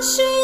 是。